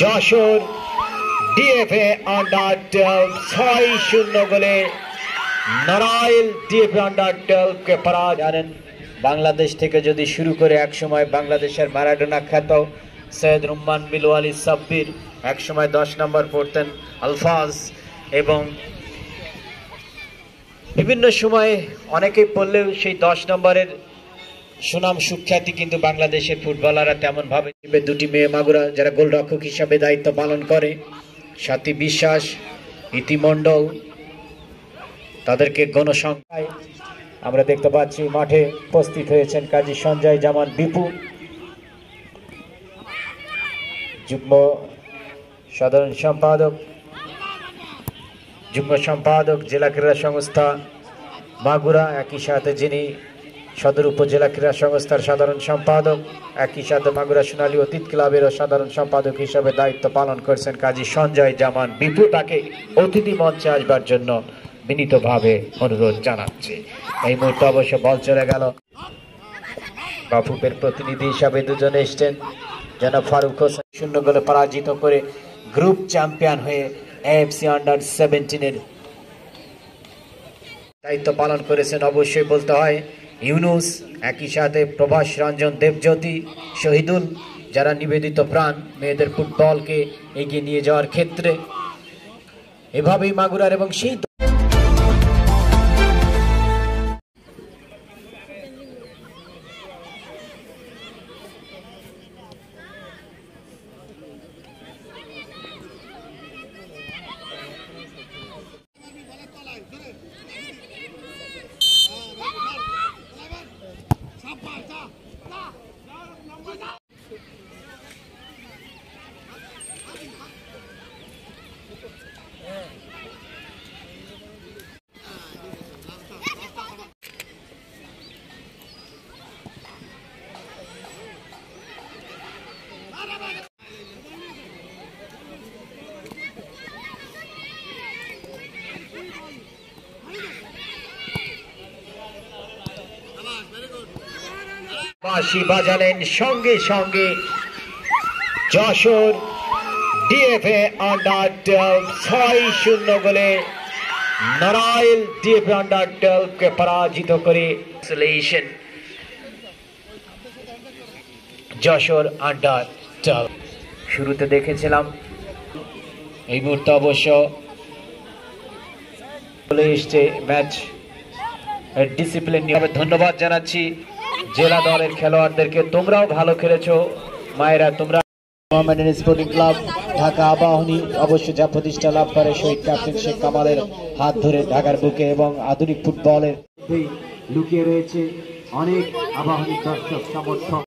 Jessore DFA under twelve ছয় শূন্য গোলে নারায়ণ ডিএফএ আন্ডার টুয়েলভকে পারা জানেন বাংলাদেশ থেকে যদি শুরু করে একসময় বাংলাদেশের ম্যারাডোনা খ্যাত সৈয়দ রুম্মান বিলু আলী সাব্বির একসময় দশ নম্বর পড়তেন আলফাজ এবং বিভিন্ন সময়ে অনেকে পড়লেও সেই দশ নম্বরের সুনাম সুখ্যাতি কিন্তু বাংলাদেশের ফুটবলাররা তেমন ভাবে দুটি মেয়ে মাগুরা যারা গোলরক্ষক হিসাবে দায়িত্ব পালন করে। সাথী বিশ্বাস, ইতিমণ্ডল, তাদেরকে গণসংখ্যায় আমরা দেখতে পাচ্ছি, মাঠে উপস্থিত হয়েছেন কাজী সঞ্জয় জামান বিপু। যুগ্ম সাধারণ সম্পাদক, যুগ্ম সম্পাদক, জেলা ক্রীড়া সংস্থা মাগুরা, একই সাথে যিনি সদর উপজেলা ক্রীড়া সংস্থার সাধারণ সম্পাদক। একই সাথে মাগুরা সোনালী অতীত ক্লাবেরও সাধারণ সম্পাদক হিসাবে দায়িত্ব পালন করছেন কাজী সঞ্জয় জামান বিপু তাকে অতিথি মঞ্চে আসবার জন্য বিনীতভাবে অনুরোধ জানাচ্ছে। এই মুহূর্তে অবশ্য বল চলে গেল। বাফুপের প্রতিনিধি হিসাবে দুজন এসছেন। যেন ফারুক হোসেন শূন্য গোলে পরাজিত করে গ্রুপ চ্যাম্পিয়ন হয়ে এএফসি আন্ডার সেভেন্টিনের দায়িত্ব পালন করেছেন। অবশ্যই বলতে হয় ইউনুস, একই সাথে প্রভাস রঞ্জন দেবজ্যোতি শহীদুল, যারা নিবেদিত প্রাণ মেয়েদের ফুটবলকে এগিয়ে নিয়ে যাওয়ার ক্ষেত্রে এভাবেই মাগুরার এবং সেই বাঁশি বাজালেন সঙ্গে সঙ্গে যশোর ডিএফএ আন্ডার টুয়েলভ ছয় শূন্য গোলে নারায়ণ ডিএফএ আন্ডার টুয়েলভকে পরাজিত করে সলিউশন যশোর আন্ডার টুয়েলভ শুরুতে দেখেছিলাম। এই মুহূর্তে অবশ্য চলে এসছে ম্যাচ ডিসিপ্লিন নিয়ে ধন্যবাদ জানাচ্ছি। জেলা দলের খেলোয়াড়দেরকে তোমরাও ভালো খেলেছো। মায়েরা তোমরা মোহামেডান স্পোর্টিং ক্লাব ঢাকা আবাহনী অবশ্য যা প্রতিষ্ঠা লাভ করে শহীদ ক্যাপ্টেন শেখ কামালের হাত ধরে ঢাকার বুকে এবং আধুনিক ফুটবলের লুকিয়ে রয়েছে অনেক আবাহনী দর্শক সমর্থক।